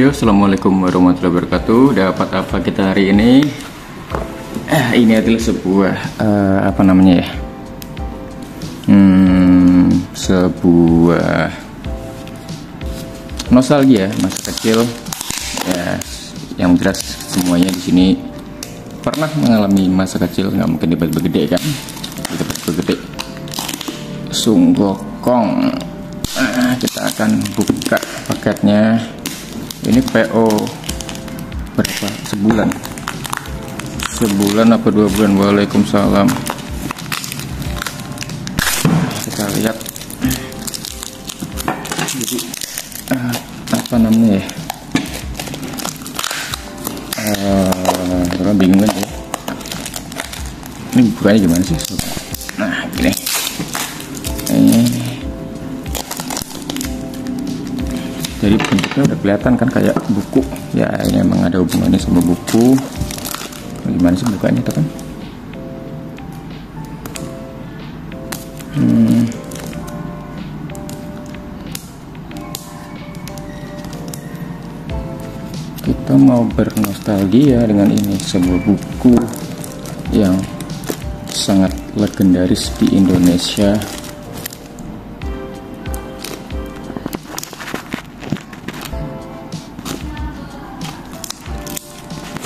Yo, assalamualaikum warahmatullahi wabarakatuh. Dapat apa kita hari ini? Eh, ini adalah sebuah eh, apa namanya ya? Hmm, sebuah nostalgia masa kecil. Ya, yang jelas semuanya di sini pernah mengalami masa kecil. Nggak mungkin tiba-tiba gede kan? Tiba-tiba gede. Sunggokong. Nah, kita akan buka paketnya ini PO berapa? Sebulan. Sebulan apa dua bulan? Waalaikumsalam. Kita lihat. Jadi uh, apa namanya ya? Uh, bingung kan ya ini bukanya gimana sih jadi bentuknya udah kelihatan kan kayak buku. Ya ini emang ada hubungannya sama buku. Gimana sih bukanya itu kan? Hmm. kita mau bernostalgia dengan ini sebuah buku yang sangat legendaris di Indonesia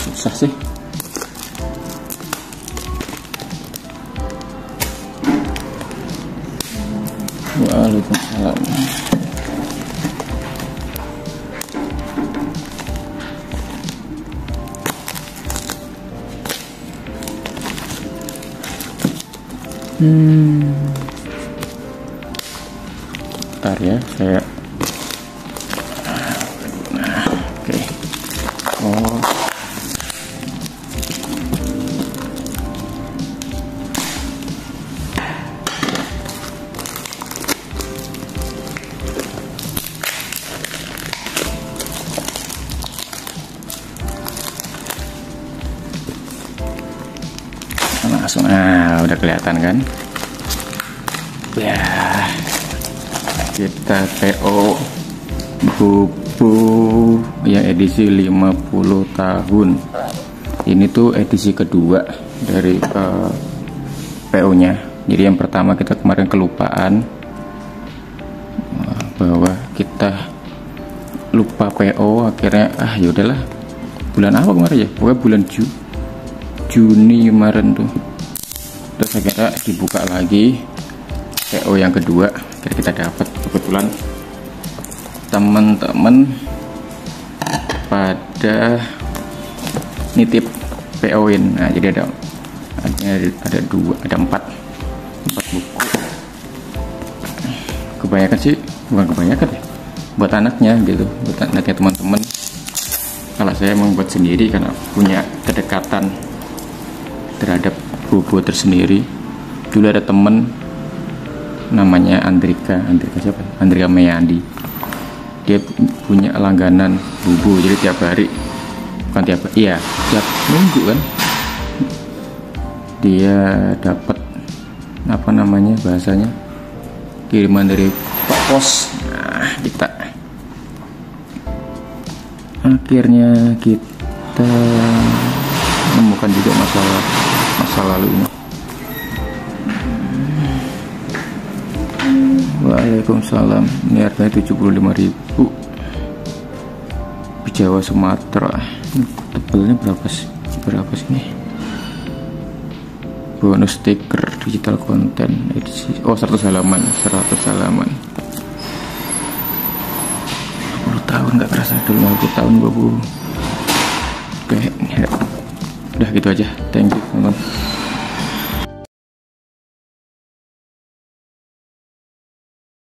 susah sih Waalaikumsalam Hmm. Bentar ya, saya langsung. Ah udah kelihatan kan? Ya. Kita PO buku yang edisi 50 tahun. Ini tuh edisi kedua dari uh, PO nya jadi yang pertama kita kemarin kelupaan uh, bahwa kita lupa PO akhirnya ah yaudahlah bulan apa kemarin ya? Pokoknya bulan Juni Juni kemarin tuh terus akhirnya dibuka lagi. PO yang kedua kira kita dapat kebetulan teman-teman pada nitip PO in nah jadi ada ada, ada dua ada empat. Empat buku. Kebanyakan sih bukan kebanyakan ya buat anaknya gitu buat anaknya teman-teman. Kalau saya membuat sendiri karena punya kedekatan terhadap bobo tersendiri. Dulu ada temen namanya Andrika. Andrika siapa? Andrika Meyandi. Dia punya langganan bobo. Jadi tiap hari bukan tiap iya tiap minggu kan? Dia dapat apa namanya bahasanya? Kiriman dari Pak Pos. Nah kita akhirnya kita menemukan juga masalah masa lalu ini. Waalaikumsalam. Ini harganya 75.000 di Jawa Sumatera. Tebelnya berapa sih? Berapa sih ini? Bonus stiker digital konten edisi. Oh 100 halaman 100 halaman. 10 tahun gak kerasa. Dulu 50 tahun gue bu ya. Udah gitu aja. Thank you teman-teman